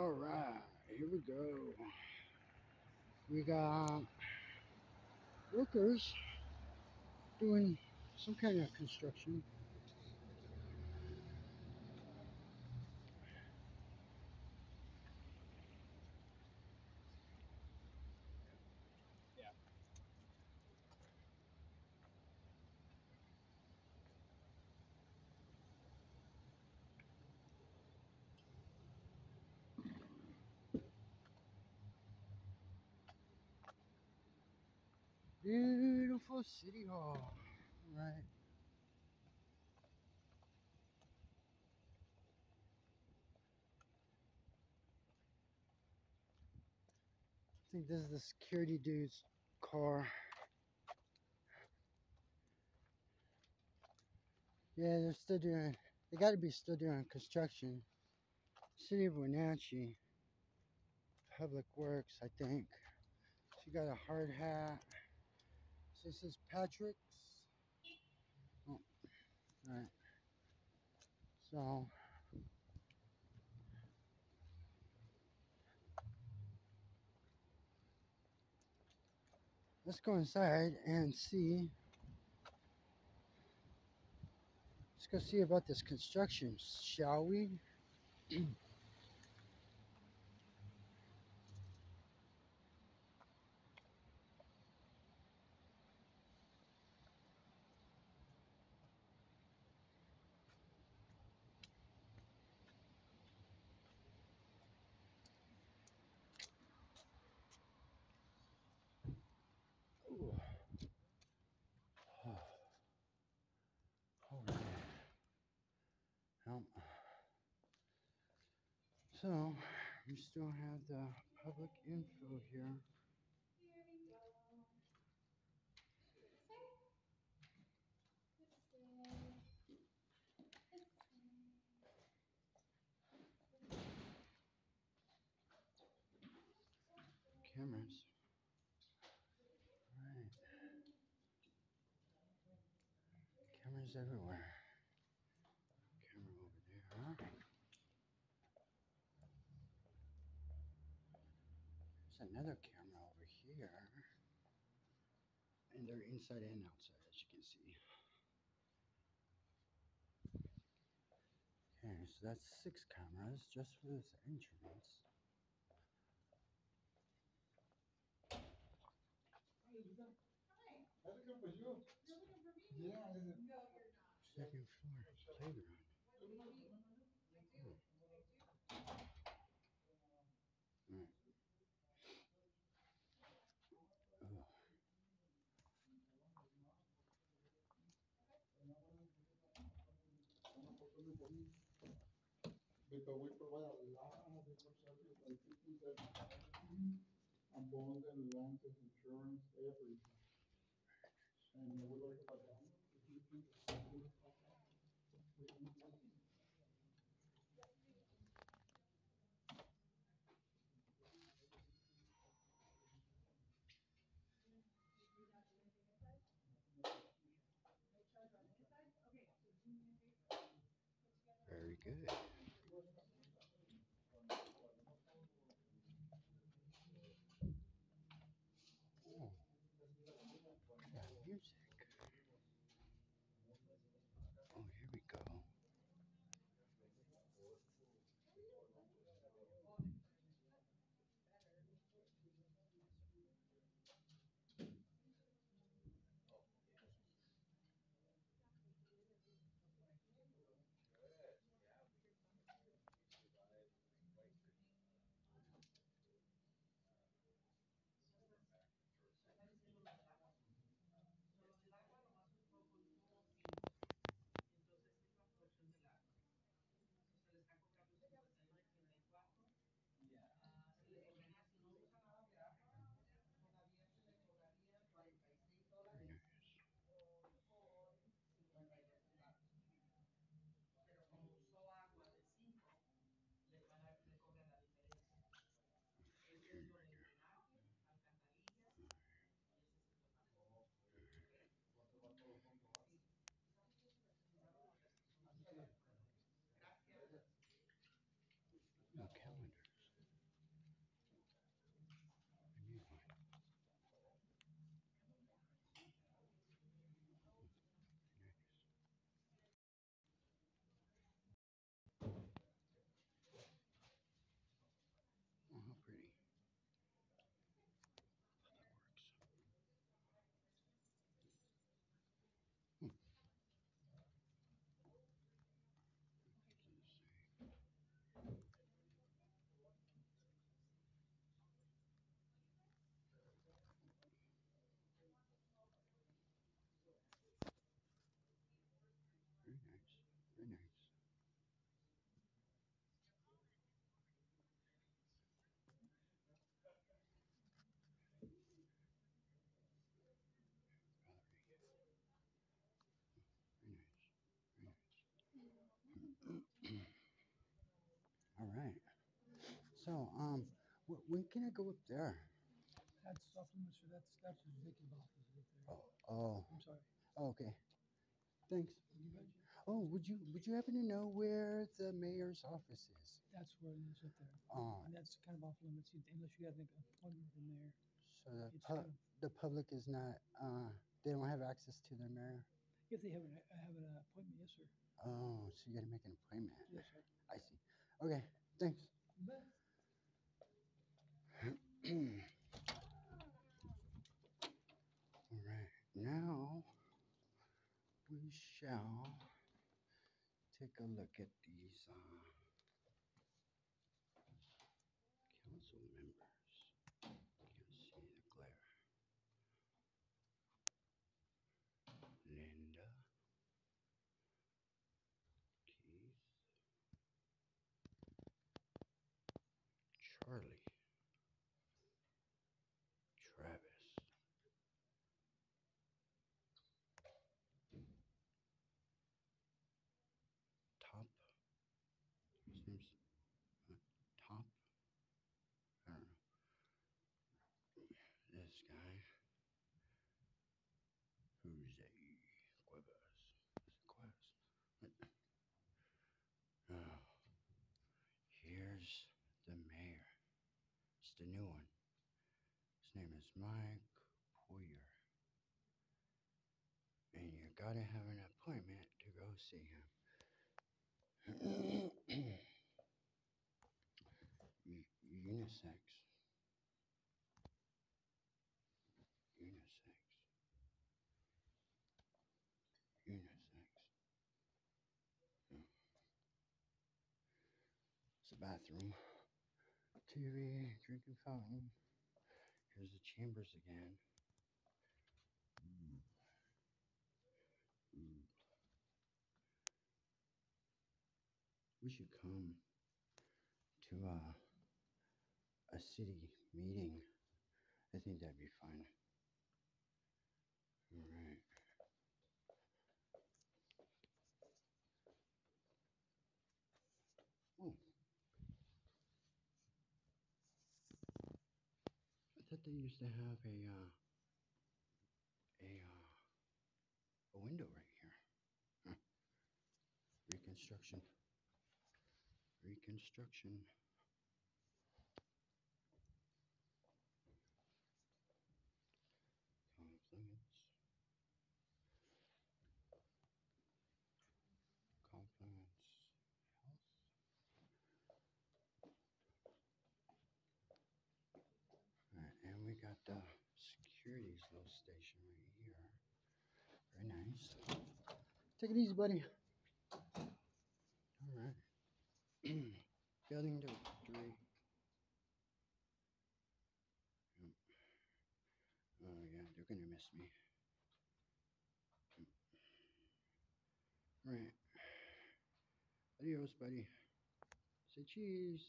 All right, here we go. We got workers doing some kind of construction. Beautiful City Hall. Right. I think this is the security dude's car. Yeah, they're still doing, they got to be still doing construction. City of Wenatchee. Public Works, I think. She got a hard hat. So this is Patrick's. Oh, all right. So let's go inside and see. Let's go see about this construction, shall we? so we still have the public info here. Cameras. Right. Cameras everywhere. Camera over there. There's another camera over here. And they're inside and outside, as you can see. Okay, so that's six cameras just for this entrance. Second floor playground. Because we provide a lot of different services like systems and abundant land insurance, everything. And we like about that. If you think it's something like that, we can do it. very good. Oh, yeah, music. Oh, here we go. Very nice. Very nice. Very nice. All right. So, um, wh- when can I go up there? That's limits, sir. That's, that's executive office right there. Oh, oh, I'm sorry. oh, okay. Thanks. You. Oh, would you would you happen to know where the mayor's office is? That's where it is up there. Oh, And that's kind of off limits you- unless you have an appointment in there. so the It's kind of, the public is not uh they don't have access to their mayor. if they have an, have an appointment, yes, sir. Oh, so you got to make an appointment. Yes, sir. I see. Okay, thanks bet. All right, now we shall take a look at these uh, council members. Can't see the glare. Linda, Keith, Charlie, Travis. Top. His name's uh, Top. I don't know. This guy. Jose Cuevas. Cuevas. Oh. Here's the mayor. It's the new one. His name Mike Poirier. And you gotta have an appointment to go see him. Unisex. Unisex. Unisex. It's a bathroom. TV, drinking fountain. Here's the chambers again. Mm. Mm. We should come to uh, a city meeting. I think that'd be fun. All right. Oh. I thought they used to have a uh, a uh, a window right here. Huh. Reconstruction. Reconstruction. We got the securities little station right here. Very nice. Take it easy, buddy. Alright. Building directory. Yep. Oh yeah, they're gonna miss me. Alright. Adios, buddy. Say cheese.